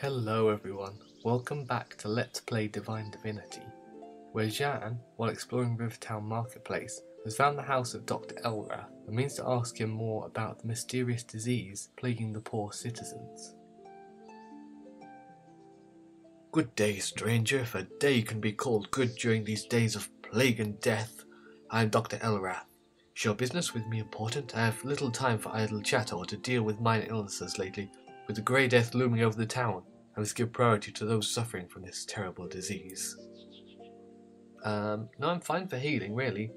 Hello everyone, welcome back to Let's Play Divine Divinity, where Jeanne, while exploring Rivertown Marketplace, has found the house of Dr. Elrath and means to ask him more about the mysterious disease plaguing the poor citizens. Good day, stranger, if a day can be called good during these days of plague and death. I am Dr. Elrath. Is your business with me important? I have little time for idle chatter or to deal with minor illnesses lately. With the grey death looming over the town, I must give priority to those suffering from this terrible disease. Um, no, I'm fine for healing, really.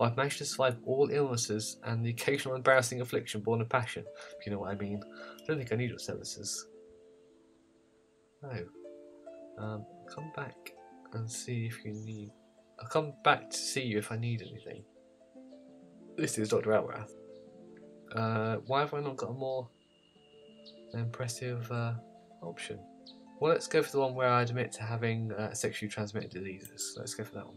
I've managed to survive all illnesses and the occasional embarrassing affliction born of passion, if you know what I mean. I don't think I need your services. No. Um, come back and see if you need. I'll come back to see you if I need anything. This is Dr. Elrath. Uh, why have I not got a more impressive uh, option? Well, let's go for the one where I admit to having uh, sexually transmitted diseases. Let's go for that one.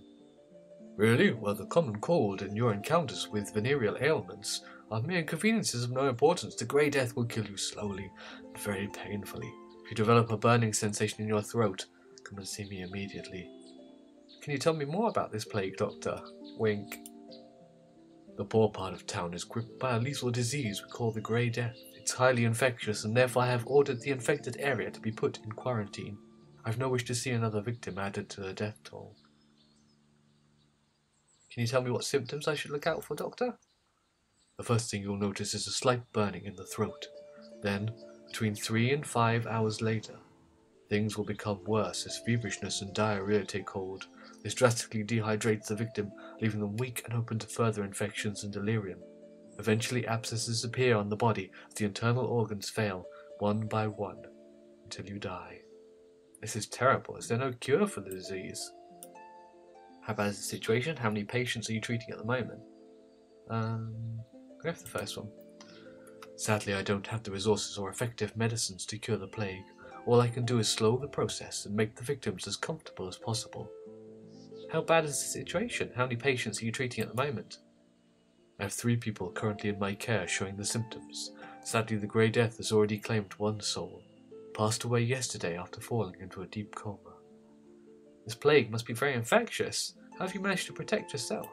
Really? Well, the common cold and your encounters with venereal ailments are mere inconveniences of no importance. The grey death will kill you slowly and very painfully. If you develop a burning sensation in your throat, come and see me immediately. Can you tell me more about this plague, Doctor? Wink. The poor part of town is gripped by a lethal disease we call the grey death. It's highly infectious, and therefore I have ordered the infected area to be put in quarantine. I've no wish to see another victim added to the death toll. Can you tell me what symptoms I should look out for, Doctor? The first thing you'll notice is a slight burning in the throat. Then, between three and five hours later, things will become worse as feverishness and diarrhea take hold. This drastically dehydrates the victim, leaving them weak and open to further infections and delirium. Eventually, abscesses appear on the body the internal organs fail, one by one, until you die. This is terrible. Is there no cure for the disease? How bad is the situation? How many patients are you treating at the moment? Um, go the first one. Sadly, I don't have the resources or effective medicines to cure the plague. All I can do is slow the process and make the victims as comfortable as possible. How bad is the situation? How many patients are you treating at the moment? I have three people currently in my care showing the symptoms. Sadly, the Grey Death has already claimed one soul. Passed away yesterday after falling into a deep coma. This plague must be very infectious. How have you managed to protect yourself?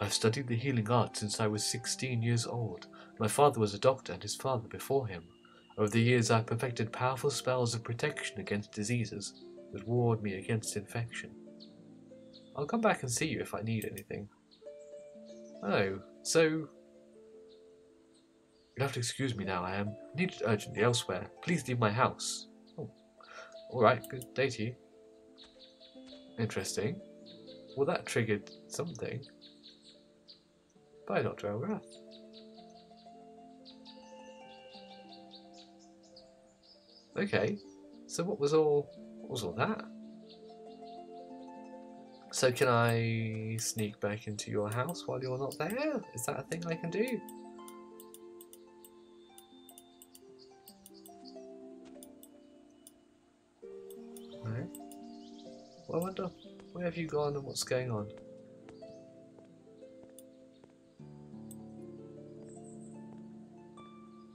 I've studied the healing art since I was 16 years old. My father was a doctor and his father before him. Over the years, I've perfected powerful spells of protection against diseases that ward me against infection. I'll come back and see you if I need anything. Oh, so... You'll have to excuse me now, I am needed urgently elsewhere. Please leave my house. Oh, alright, good day to you. Interesting. Well, that triggered something. Bye, Dr. Elrath. Okay, so what was all what was all that? So can I sneak back into your house while you're not there? Is that a thing I can do? Well, I wonder where have you gone and what's going on?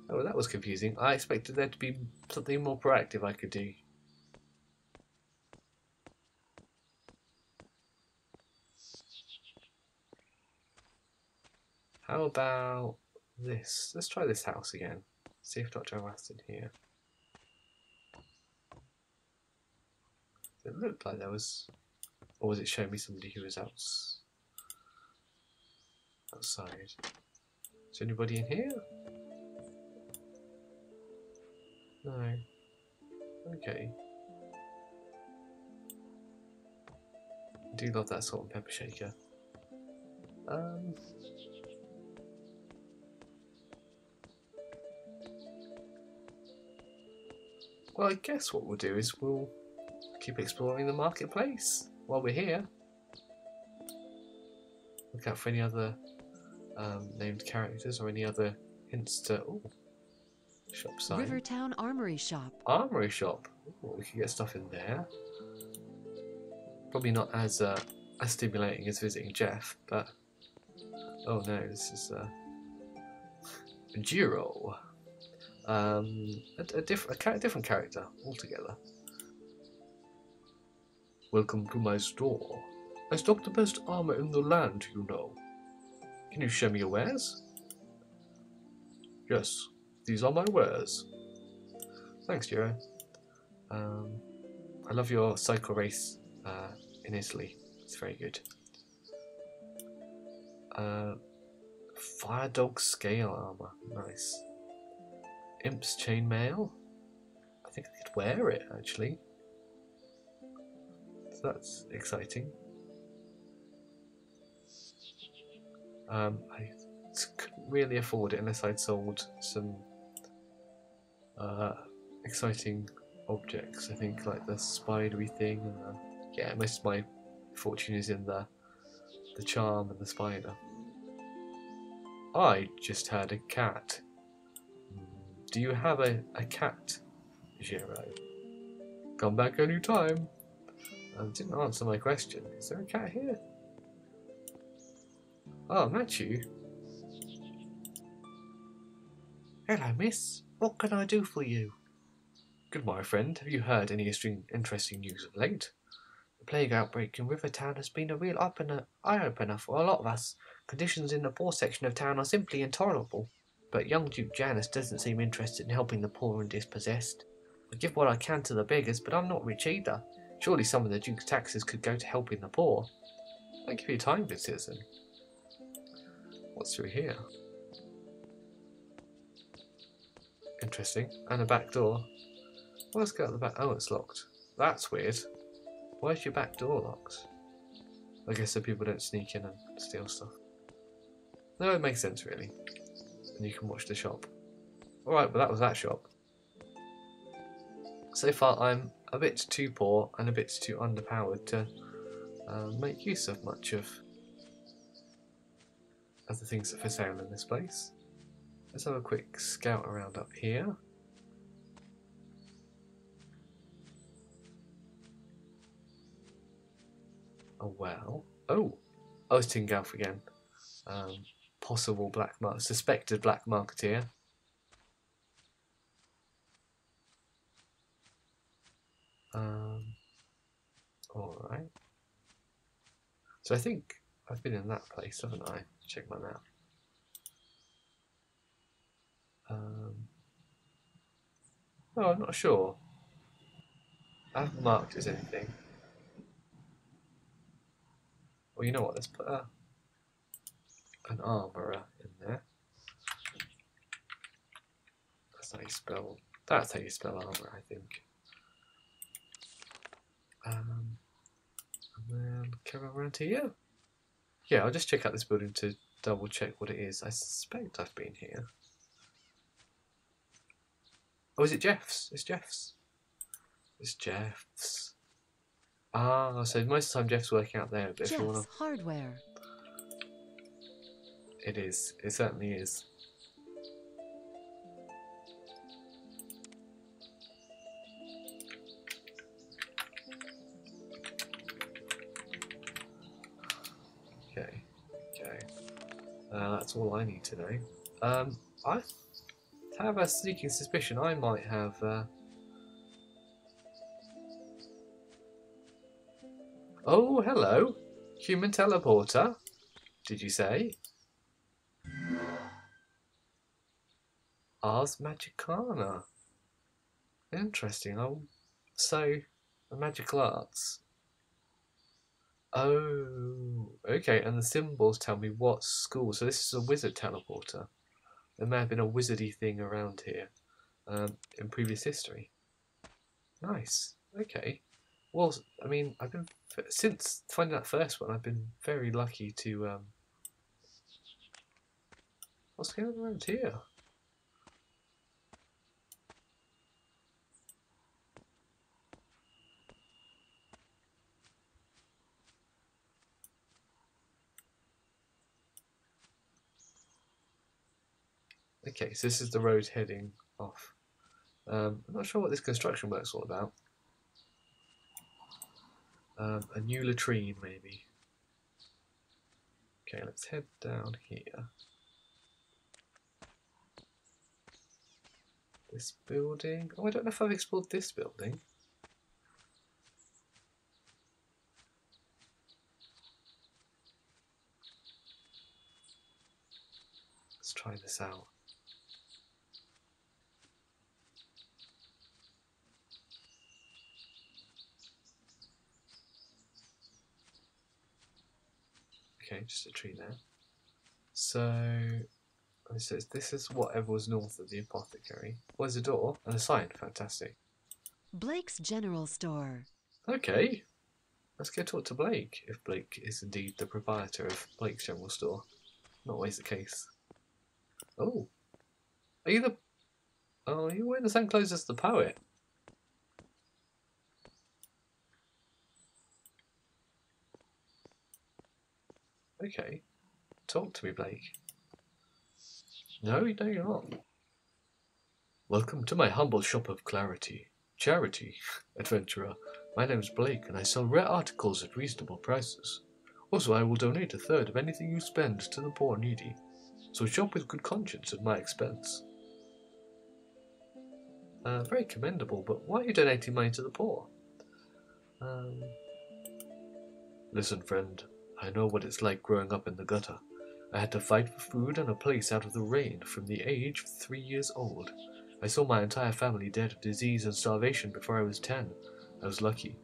Oh, that was confusing. I expected there to be something more proactive I could do. How about this? Let's try this house again. See if Dr. Elrath's in here. It looked like there was... Or was it showing me somebody who was out, outside? Is anybody in here? No. Okay. I do love that salt and pepper shaker. Um, Well, I guess what we'll do is we'll keep exploring the marketplace while we're here. Look out for any other um, named characters or any other hints to. Ooh, shop sign. Rivertown Armory Shop. Armory Shop. Ooh, we can get stuff in there. Probably not as uh, as stimulating as visiting Jeff, but oh no, this is uh, Jiro. Um, a, a, diff- a, different character altogether. Welcome to my store. I stock the best armor in the land, you know. Can you show me your wares? Yes, these are my wares. Thanks, Jiro. Um, I love your cycle race uh, in Italy. It's very good. Uh, Fire Dog Scale Armor. Nice. Imp's Chainmail. I think I could wear it actually. So that's exciting. Um, I couldn't really afford it unless I'd sold some uh, exciting objects. I think like the spidery thing. And the, yeah, most of my fortune is in the the charm and the spider. I just had a cat. Do you have a, a cat, Jiro? Come back any time. Um, didn't answer my question. Is there a cat here? Oh, Matthew. Hello, miss. What can I do for you? Good, my friend. Have you heard any interesting news of late? The plague outbreak in Rivertown has been a real eye-opener for a lot of us. Conditions in the poor section of town are simply intolerable. But young Duke Janus doesn't seem interested in helping the poor and dispossessed. I give what I can to the beggars, but I'm not rich either. Surely some of the Duke's taxes could go to helping the poor. Thank you for your time, good citizen. What's through here? Interesting. And a back door. Well, let's go at the back. Oh, it's locked. That's weird. Why is your back door locked? I guess so people don't sneak in and steal stuff. No, it makes sense really. And you can watch the shop. Alright, but that was that shop. So far I'm a bit too poor and a bit too underpowered to uh, make use of much of, of the things that for sale in this place. Let's have a quick scout around up here. Oh well. Oh! Oh, it's Tingalf again. Um, possible black mark, suspected black marketeer. Um, alright. So I think I've been in that place, haven't I? Check my map. Um, oh, I'm not sure. I haven't marked as anything. Well, you know what? Let's put a, an armourer in there. That's how you spell. That's how you spell armour, I think. Um, and then come around to you. Yeah, I'll just check out this building to double check what it is. I suspect I've been here. Oh, is it Jeff's? It's Jeff's. It's Jeff's. Ah, so most of the time Jeff's working out there, but Jeff's if you want to... hardware. It is. It certainly is. Okay. Okay. Uh, that's all I need to know. Um, I have a sneaking suspicion I might have. Uh... Oh, hello, human teleporter. Did you say? Ars Magicana. Interesting. Oh, so magical arts. Oh, okay. And the symbols tell me what school. So this is a wizard teleporter. There may have been a wizardy thing around here um, in previous history. Nice. Okay. Well, I mean, I've been since finding that first one. I've been very lucky to. Um, what's going on around here? Okay, so this is the road heading off. Um, I'm not sure what this construction work's all about. Um, a new latrine, maybe. Okay, let's head down here. This building. Oh, I don't know if I've explored this building. Let's try this out. Okay, just a tree there. So, oh, it says this is whatever was north of the apothecary. Where's the door? And a sign. Fantastic. Blake's General Store. Okay. Let's go talk to Blake, if Blake is indeed the proprietor of Blake's General Store. Not always the case. Oh. Are you the... Oh, are you wearing the same clothes as the poet? Okay. Talk to me, Blake. No, no, you're not. Welcome to my humble shop of clarity. Charity, adventurer. My name's Blake, and I sell rare articles at reasonable prices. Also, I will donate a third of anything you spend to the poor needy. So shop with good conscience at my expense. Uh, very commendable, but why are you donating money to the poor? Um, Listen, friend, I know what it's like growing up in the gutter. I had to fight for food and a place out of the rain from the age of three years old. I saw my entire family dead of disease and starvation before I was ten. I was lucky.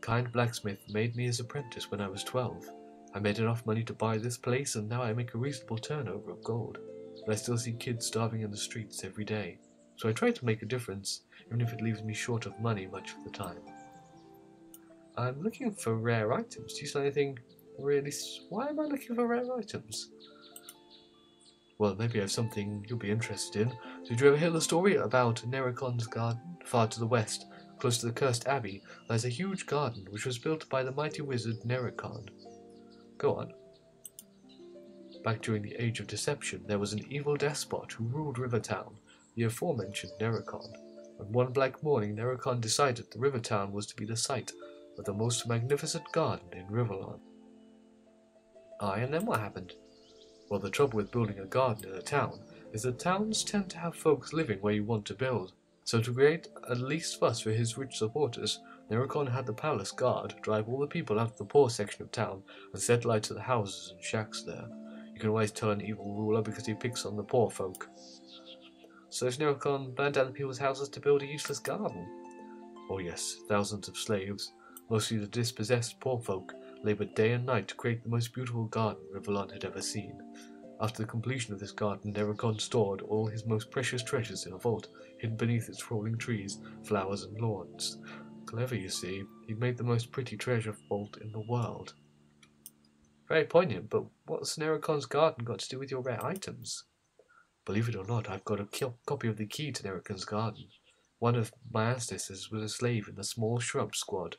Kind blacksmith made me his apprentice when I was twelve. I made enough money to buy this place, and now I make a reasonable turnover of gold. But I still see kids starving in the streets every day. So I try to make a difference, even if it leaves me short of money much of the time. I'm looking for rare items. Do you see anything really. Why am I looking for rare items? Well, maybe I have something you'll be interested in. Did you ever hear the story about Nericon's garden? Far to the west, close to the cursed abbey, lies a huge garden which was built by the mighty wizard Nericon. Go on. Back during the Age of Deception, there was an evil despot who ruled Rivertown, the aforementioned Nericon. And one black morning, Nericon decided the Rivertown was to be the site of the most magnificent garden in Rivellon. Aye, and then what happened? Well, the trouble with building a garden in a town is that towns tend to have folks living where you want to build. So to create at least fuss for his rich supporters, Nericon had the palace guard drive all the people out of the poor section of town and set light to the houses and shacks there. You can always tell an evil ruler because he picks on the poor folk. So Nericon burned down the people's houses to build a useless garden. Oh yes, thousands of slaves, mostly the dispossessed poor folk, labored day and night to create the most beautiful garden Rivellon had ever seen. After the completion of this garden, Nericon stored all his most precious treasures in a vault hidden beneath its sprawling trees, flowers, and lawns. Clever, you see. He'd made the most pretty treasure vault in the world. Very poignant, but what's Nericon's garden got to do with your rare items? Believe it or not, I've got a copy of the key to Nericon's garden. One of my ancestors was a slave in the small shrub squad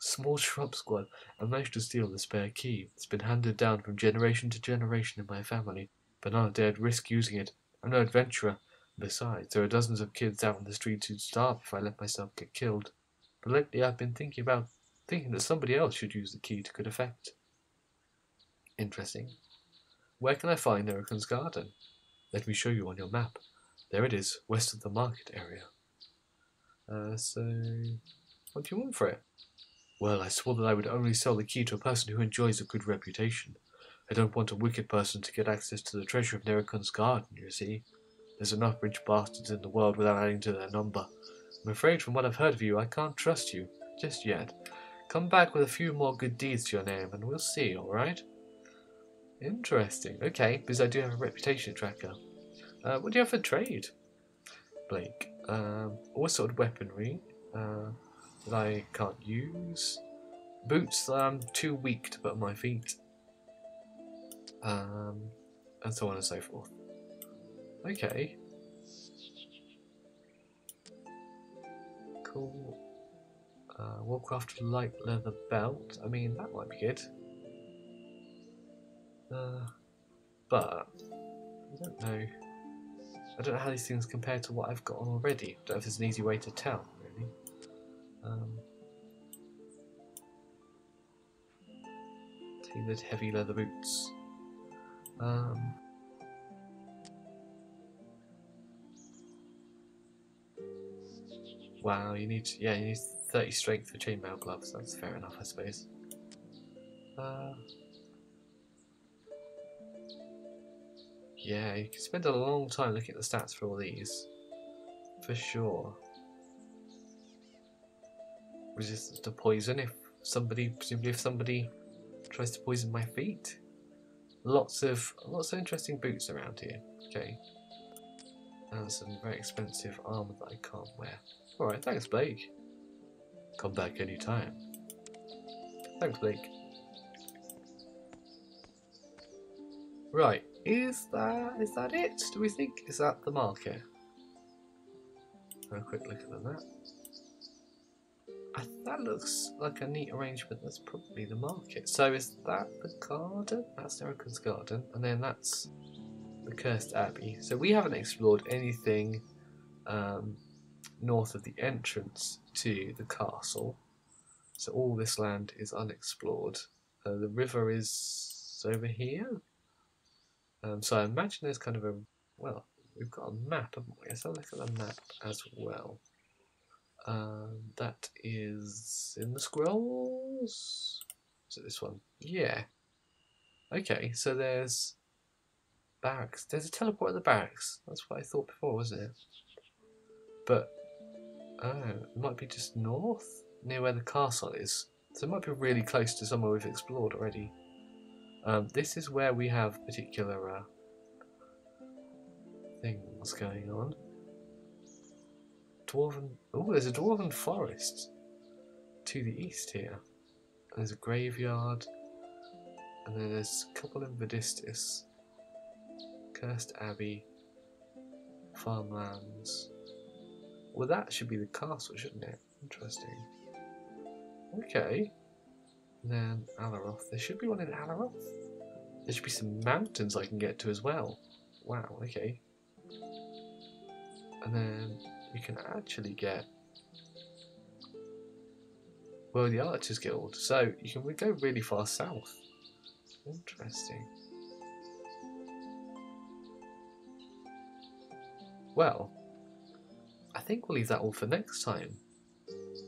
small shrub squad and managed to steal the spare key. It's been handed down from generation to generation in my family, but none dared risk using it. I'm no adventurer. Besides, there are dozens of kids out in the streets who'd starve if I let myself get killed. But lately I've been thinking about thinking that somebody else should use the key to good effect. Interesting. Where can I find Nericon's garden? Let me show you on your map. There it is, west of the market area. Uh, so, what do you want for it? Well, I swore that I would only sell the key to a person who enjoys a good reputation. I don't want a wicked person to get access to the treasure of Nericon's garden, you see. There's enough rich bastards in the world without adding to their number. I'm afraid from what I've heard of you, I can't trust you, just yet. Come back with a few more good deeds to your name, and we'll see, alright? Interesting. Okay, because I do have a reputation tracker. Uh, what do you have for trade? Blake. Um, all sort of weaponry. Uh, that I can't use. Boots that I'm too weak to put on my feet. Um, and so on and so forth. Okay. Cool. Uh, Warcraft light leather belt. I mean, that might be good. Uh, but I don't know. I don't know how these things compare to what I've got on already. I don't know if there's an easy way to tell. Um, tailored heavy leather boots. Um, Wow, you need yeah, you need 30 strength for chainmail gloves. That's fair enough, I suppose. Uh, yeah, you can spend a long time looking at the stats for all these, for sure. Resistance to poison if somebody, presumably if somebody tries to poison my feet. Lots of lots of interesting boots around here. Okay. And some very expensive armour that I can't wear. Alright, thanks Blake. Come back anytime. Thanks Blake. Right, is that is that it? Do we think? Is that the market? Have a quick look at the map. I, that looks like a neat arrangement. That's probably the market. So is that the garden? That's Erica's garden, and then that's the Cursed Abbey. So we haven't explored anything um, north of the entrance to the castle. So all this land is unexplored. Uh, the river is over here. Um, so I imagine there's kind of a well, we've got a map, haven't we? Let's have a look at the map as well. Um, that is in the scrolls. Is it this one? Yeah. Okay, so there's barracks. There's a teleport at the barracks. That's what I thought before, wasn't it? But oh, it might be just north, near where the castle is. So it might be really close to somewhere we've explored already. Um, this is where we have particular uh, things going on. Dwarven. Oh, there's a dwarven forest to the east here. There's a graveyard, and then there's a couple in Verdistis, Cursed Abbey, farmlands. Well, that should be the castle, shouldn't it? Interesting. Okay. And then Aleroth. There should be one in Aleroth. There should be some mountains I can get to as well. Wow, okay. And then you can actually get well the Archers Guild. So you can go really far south. Interesting. Well, I think we'll leave that all for next time.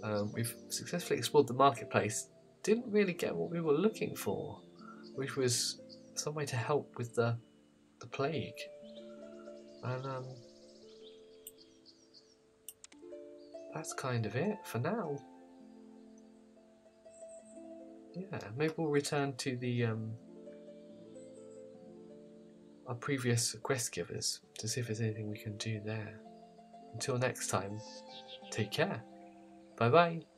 Um, we've successfully explored the marketplace. Didn't really get what we were looking for, which was some way to help with the the plague. And um, that's kind of it for now. Yeah, maybe we'll return to the um, our previous quest givers to see if there's anything we can do there. Until next time, take care. Bye bye.